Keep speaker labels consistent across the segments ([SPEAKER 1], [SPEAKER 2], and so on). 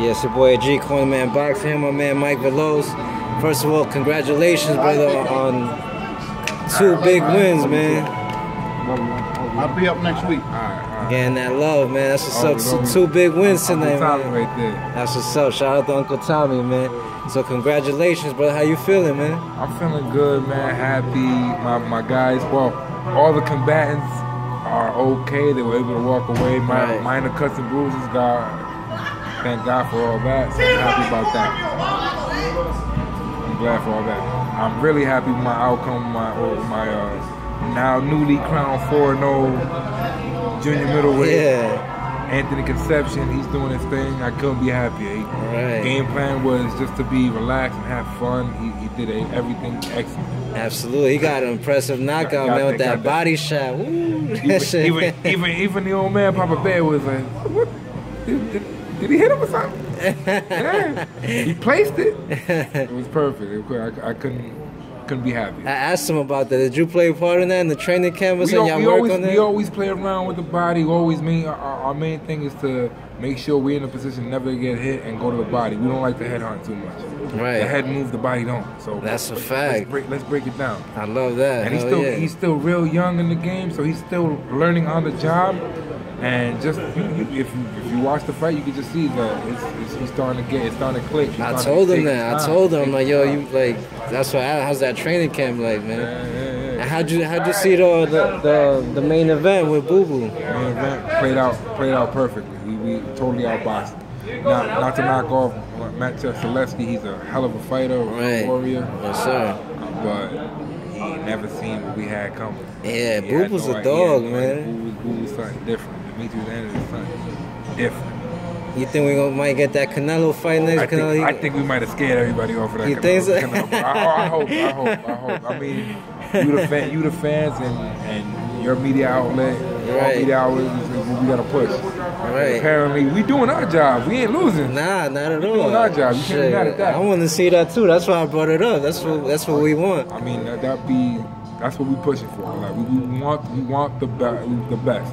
[SPEAKER 1] Yes, your boy G Corner Man Boxing, my man Mike Veloz. First of all, congratulations, brother, on two big wins, man.
[SPEAKER 2] I'll be up next week.
[SPEAKER 1] Getting that love, man. That's what's up. Oh, two, two big wins tonight, man. That's what's up. Shout out to Uncle Tommy, man. So congratulations, brother. How you feeling, man?
[SPEAKER 3] I'm feeling good, man. Happy. My my guys. Well, all the combatants are okay. They were able to walk away. My
[SPEAKER 1] Right.
[SPEAKER 3] minor cuts and bruises. God, thank God for all that. So I'm happy about that. I'm glad for all that. I'm really happy with my outcome. My my uh, now newly crowned 4-0 junior middleweight.
[SPEAKER 1] Yeah.
[SPEAKER 3] Anthony Concepcion, he's doing his thing. I couldn't be happier. He,
[SPEAKER 1] Right.
[SPEAKER 3] Game plan was just to be relaxed and have fun. He, he did a, everything excellent.
[SPEAKER 1] Absolutely. He got an impressive knockout,
[SPEAKER 3] Got
[SPEAKER 1] man, with
[SPEAKER 3] that-
[SPEAKER 1] that
[SPEAKER 3] got that.
[SPEAKER 1] body shot. Woo,
[SPEAKER 3] Even, even, even, even the old man, Papa Bear, was like, what? Did, did, did he hit him or something? yeah. He placed it. It was perfect. It was- I, I couldn't couldn't be happy.
[SPEAKER 1] I asked him about that. Did you play a part in that in the training canvas
[SPEAKER 3] We,
[SPEAKER 1] and y'all
[SPEAKER 3] we
[SPEAKER 1] work
[SPEAKER 3] always
[SPEAKER 1] on that?
[SPEAKER 3] we always play around with the body. We always mean our, our main thing is to make sure we're in a position never to get hit and go to the body. We don't like the head hunt too much.
[SPEAKER 1] Right.
[SPEAKER 3] The head move, the body don't. So
[SPEAKER 1] That's a fact.
[SPEAKER 3] Let's break, let's break it down.
[SPEAKER 1] I love that.
[SPEAKER 3] and he's still
[SPEAKER 1] yeah.
[SPEAKER 3] he's still real young in the game, so he's still learning on the job. And just you, you, if you if you watch the fight, you can just see that it's, it's, he's starting to get it's starting to click.
[SPEAKER 1] I told
[SPEAKER 3] to
[SPEAKER 1] him that. I told him like, yo, you like that's what. How's that training camp like, man?
[SPEAKER 3] Yeah, yeah,
[SPEAKER 1] how'd you how'd you see the the, the, the main event with Boo Boo?
[SPEAKER 3] Main event played out played out perfectly. We, we totally outboxed. Not not to knock off Maciej Sulecki, he's a hell of a fighter, a
[SPEAKER 1] Right.
[SPEAKER 3] warrior,
[SPEAKER 1] Yes, sir.
[SPEAKER 3] but he never seen what we had coming.
[SPEAKER 1] Yeah,
[SPEAKER 3] He
[SPEAKER 1] Boo Boo's
[SPEAKER 3] no
[SPEAKER 1] a dog, man.
[SPEAKER 3] Boo was, Boo was something different. Demetrius Andrade is something different.
[SPEAKER 1] You think we gonna, might get that Canelo fight next?
[SPEAKER 3] I think,
[SPEAKER 1] Canelo,
[SPEAKER 3] I think we might have scared everybody off of that.
[SPEAKER 1] You
[SPEAKER 3] Canelo-
[SPEAKER 1] think so?
[SPEAKER 3] Canelo. I, I hope, I hope, I hope. I mean, you the fan, you the fans, and and your media outlet, our
[SPEAKER 1] Right.
[SPEAKER 3] media outlet is, is we gotta push.
[SPEAKER 1] Right.
[SPEAKER 3] Apparently, we doing our job. We ain't losing.
[SPEAKER 1] Nah, not at all.
[SPEAKER 3] doing our job. You mad at that.
[SPEAKER 1] I want to see that too. That's why I brought it up. That's what that's what we want.
[SPEAKER 3] I mean, that that be that's what we pushing for. Like we, we want we want the best, the best.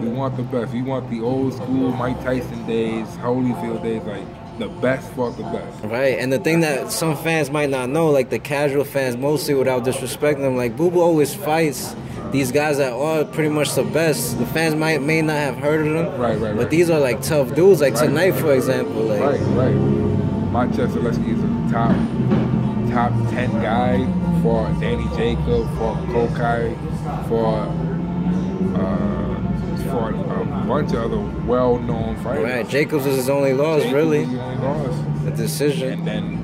[SPEAKER 3] We want the best. We want the old school Mike Tyson days, Holyfield days, like the best for the best.
[SPEAKER 1] Right, and the thing that some fans might not know, like the casual fans, mostly without disrespecting them, like Boo Boo always fights these guys that are pretty much the best. The fans might may not have heard of them,
[SPEAKER 3] Right, right,
[SPEAKER 1] But
[SPEAKER 3] right.
[SPEAKER 1] these are like tough dudes. Like
[SPEAKER 3] Right.
[SPEAKER 1] tonight, for example, like
[SPEAKER 3] Right, right. Maciej Sulecki is a top top ten guy for Danny Jacob, for Culcay, for uh, for um, a bunch of other well-known fighters.
[SPEAKER 1] right, Jacobs is his only loss,
[SPEAKER 3] Jacob
[SPEAKER 1] really,
[SPEAKER 3] the only loss.
[SPEAKER 1] decision.
[SPEAKER 3] And then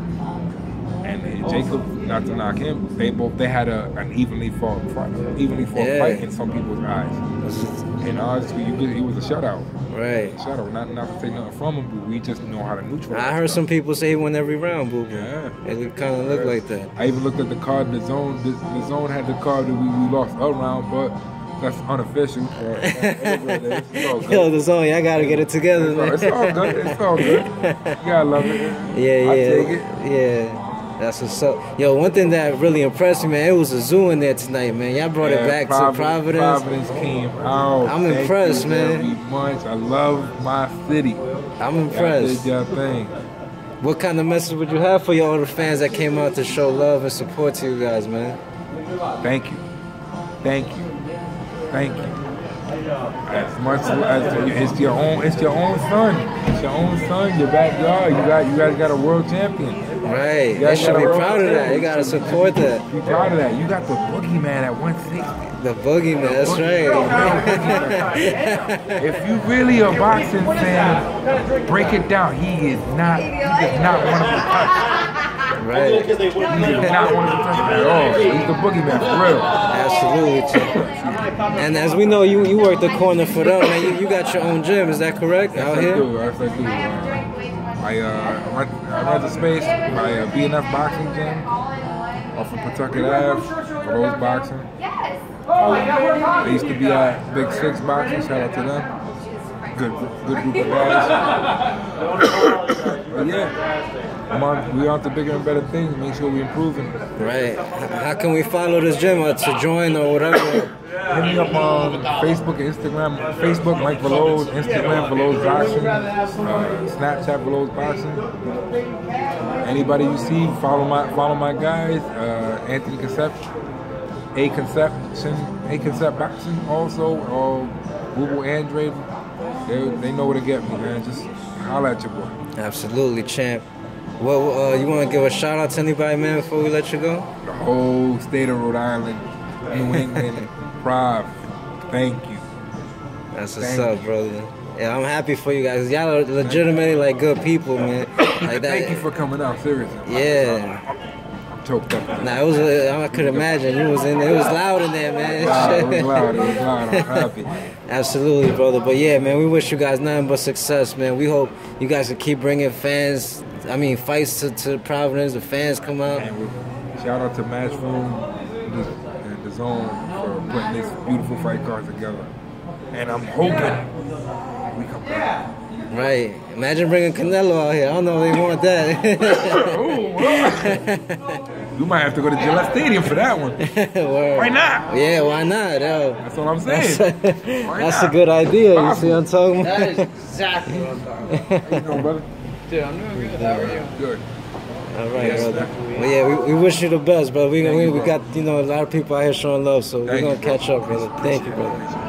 [SPEAKER 3] and Jacob, not to knock him, they both they had a, an evenly fought fight, evenly fought
[SPEAKER 1] Yeah.
[SPEAKER 3] fight in some people's eyes. And honestly, it was a shutout.
[SPEAKER 1] Right.
[SPEAKER 3] Shutout. Not not to take nothing from him, but we just know how to neutralize.
[SPEAKER 1] I heard some people say he won every round, Boo Boo.
[SPEAKER 3] Yeah.
[SPEAKER 1] It kind of looked like that.
[SPEAKER 3] I even looked at the card. The zone, the, the zone had the card that we, we lost a round, but that's unofficial. But whatever it all.
[SPEAKER 1] Yo, the zone, y'all gotta get it together,
[SPEAKER 3] It's all,
[SPEAKER 1] man.
[SPEAKER 3] it's all good. It's all good. You gotta love it.
[SPEAKER 1] Yeah,
[SPEAKER 3] I
[SPEAKER 1] yeah,
[SPEAKER 3] take it.
[SPEAKER 1] yeah. That's what's up. Yo, one thing that really impressed me, man, it was a zoo in there tonight, man. Y'all brought it
[SPEAKER 3] Yeah,
[SPEAKER 1] back to Providence.
[SPEAKER 3] Providence came out.
[SPEAKER 1] I'm
[SPEAKER 3] Thank
[SPEAKER 1] impressed,
[SPEAKER 3] you
[SPEAKER 1] man.
[SPEAKER 3] Much. I love my city.
[SPEAKER 1] I'm
[SPEAKER 3] Y'all
[SPEAKER 1] impressed.
[SPEAKER 3] did your thing.
[SPEAKER 1] What kind of message would you have for your older fans that came out to show love and support to you guys, man?
[SPEAKER 3] Thank you. Thank you. Thank you. As much as it's your own, it's your own son. It's your own son. Your backyard. You got, you guys got a world champion.
[SPEAKER 1] Right.
[SPEAKER 3] You guys
[SPEAKER 1] should be proud of that. You gotta support that.
[SPEAKER 3] Be proud of that. You got the boogeyman at 160.
[SPEAKER 1] The boogeyman, that's right.
[SPEAKER 3] If you really a boxing fan, break it down. He is not. He does not want to be touched.
[SPEAKER 1] right.
[SPEAKER 3] He does not want to be touched at all. He's the boogeyman for real.
[SPEAKER 1] Absolutely. And as we know, you you work the corner for them, man. You, you got your own gym, is that correct? Out
[SPEAKER 3] I
[SPEAKER 1] here?
[SPEAKER 3] do. Yes, I do. Uh, I uh, rent, I rent a space by uh, BNF Boxing Gym off of Pawtucket Ave, Rose Boxing. Yes. I used to be at Big Six Boxing. Shout out to them. Good, good group of guys. yeah, I'm on, we on to bigger and better things. Make sure we're improving.
[SPEAKER 1] Right. How can we follow this gym or to join or whatever?
[SPEAKER 3] hit me up on Facebook, and Instagram, Facebook Mike Veloz, Instagram Veloz Boxing, uh, Snapchat Veloz Boxing. Anybody you see, follow my follow my guys. Uh, Anthony Concepcion, A Concepcion, A Concept Boxing also, or Google Android. They, they know where to get me, man. Just holla at your boy.
[SPEAKER 1] Absolutely, champ. Well, uh, you want to give a shout out to anybody, man, before we let you go?
[SPEAKER 3] The whole state of Rhode Island, New England, Prov. Thank you.
[SPEAKER 1] That's what's
[SPEAKER 3] Thank
[SPEAKER 1] up, brother. Yeah, I'm happy for you guys. Y'all are legitimately like good people, man. Like that.
[SPEAKER 3] Thank you for coming out, seriously.
[SPEAKER 1] Yeah.
[SPEAKER 3] I'm choked up.
[SPEAKER 1] Nah, it was. Uh, I could imagine you was in there. It was loud in there, man.
[SPEAKER 3] Loud, it was loud, it was loud. I'm happy.
[SPEAKER 1] Absolutely, brother. But yeah, man, we wish you guys nothing but success, man. We hope you guys can keep bringing fans. I mean, fights to, to Providence. The fans come out.
[SPEAKER 3] And shout out to Matchroom and DAZN for putting this beautiful fight card together. And I'm hoping we come back.
[SPEAKER 1] Right. Imagine bringing Canelo out here. I don't know if they want that.
[SPEAKER 3] You might have to go to Gillette Stadium for that one. Why not?
[SPEAKER 1] Yeah, why not? Yo.
[SPEAKER 3] That's what I'm
[SPEAKER 1] That's,
[SPEAKER 3] saying.
[SPEAKER 1] that's a good idea. You see what I'm talking
[SPEAKER 4] That
[SPEAKER 1] about?
[SPEAKER 4] is exactly what I'm talking about.
[SPEAKER 3] How you doing, brother?
[SPEAKER 4] Dude, I'm doing good. How are you?
[SPEAKER 3] Good.
[SPEAKER 1] All right,
[SPEAKER 3] Yes,
[SPEAKER 1] brother.
[SPEAKER 3] definitely.
[SPEAKER 1] Well, yeah, we, we wish you the best, brother. We,
[SPEAKER 3] Thank
[SPEAKER 1] we,
[SPEAKER 3] you,
[SPEAKER 1] we got, you know, a lot of people out here showing love, so we're
[SPEAKER 3] Thank
[SPEAKER 1] going
[SPEAKER 3] you,
[SPEAKER 1] to catch
[SPEAKER 3] bro.
[SPEAKER 1] up, brother. Thank you, brother.